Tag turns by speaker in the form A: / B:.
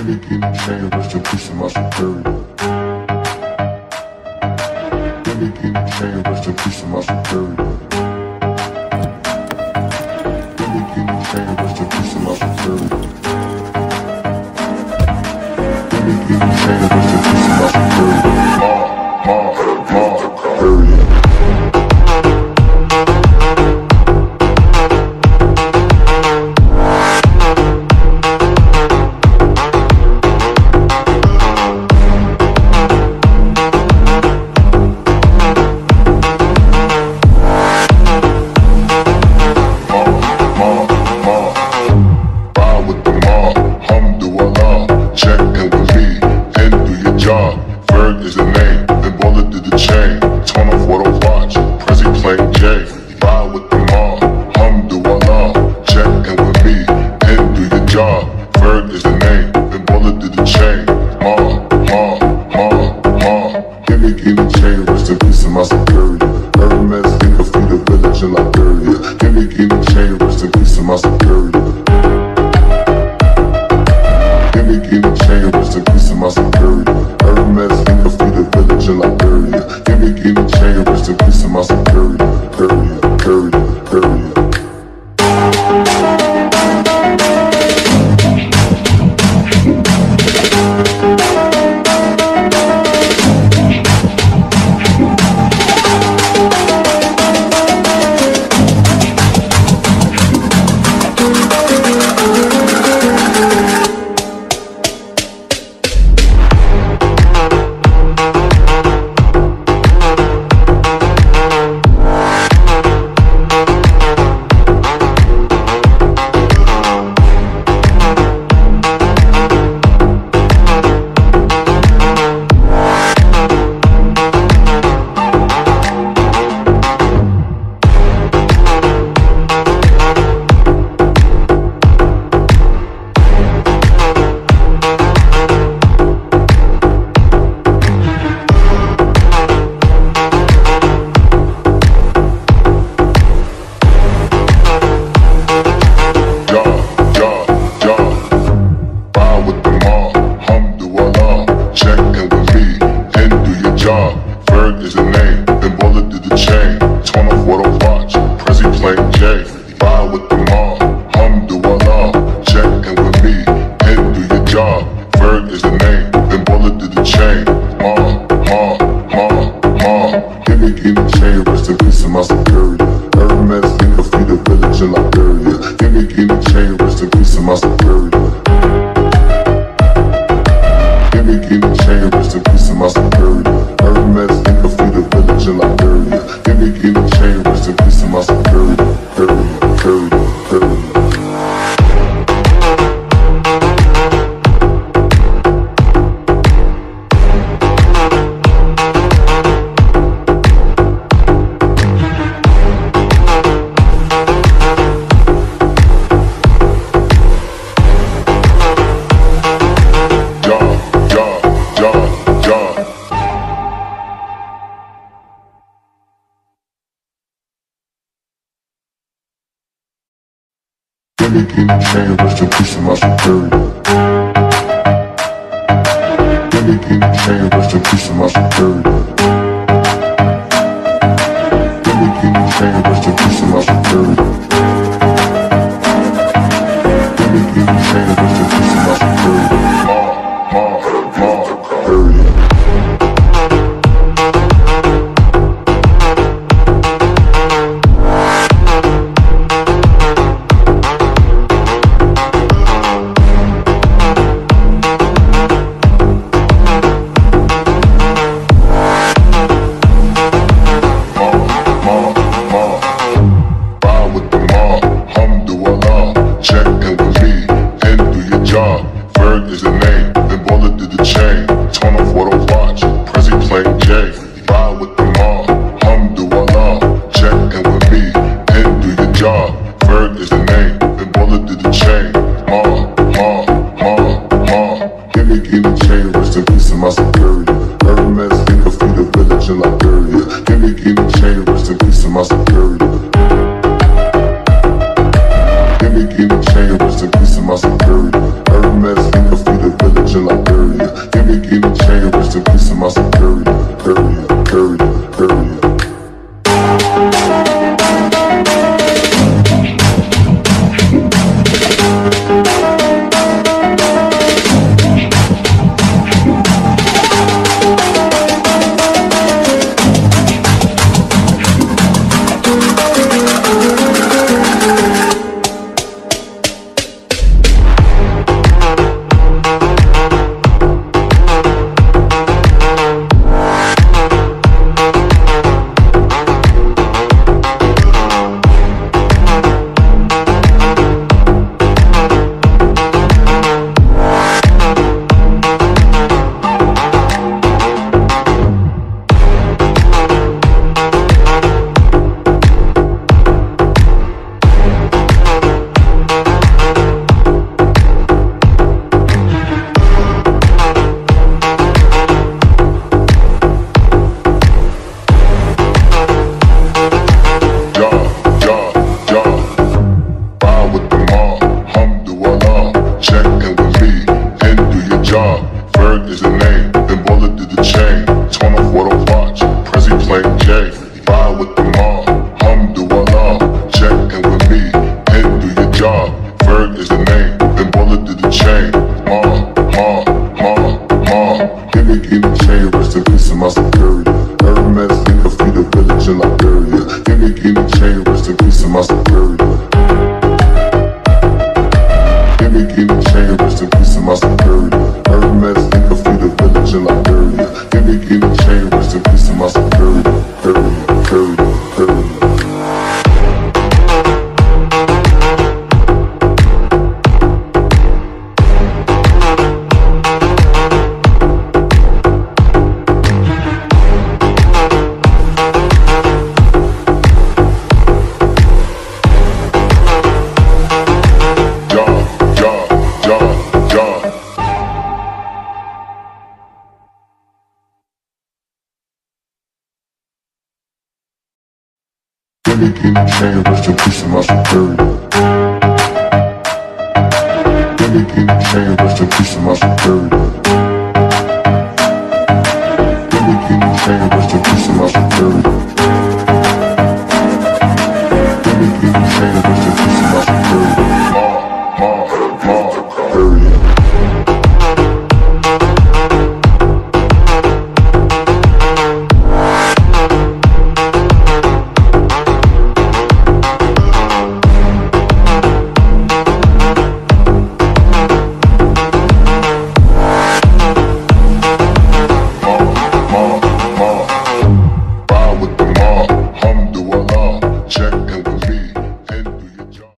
A: Dominic in the chain, rest in peace my superior. Dominic in the chain, rest in peace to my superior. Dominic in the chain, rest in peace to my superior. Dominic in the chain, rest. me in the chain, rest to my superior. Let me in the chain, rest in peace to my superior. steady getting changed and pushing my superior. Steady getting changed and pushing my superior. Steady getting changed and pushing my superior. Steady getting changed and pushing my superior.